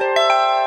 Música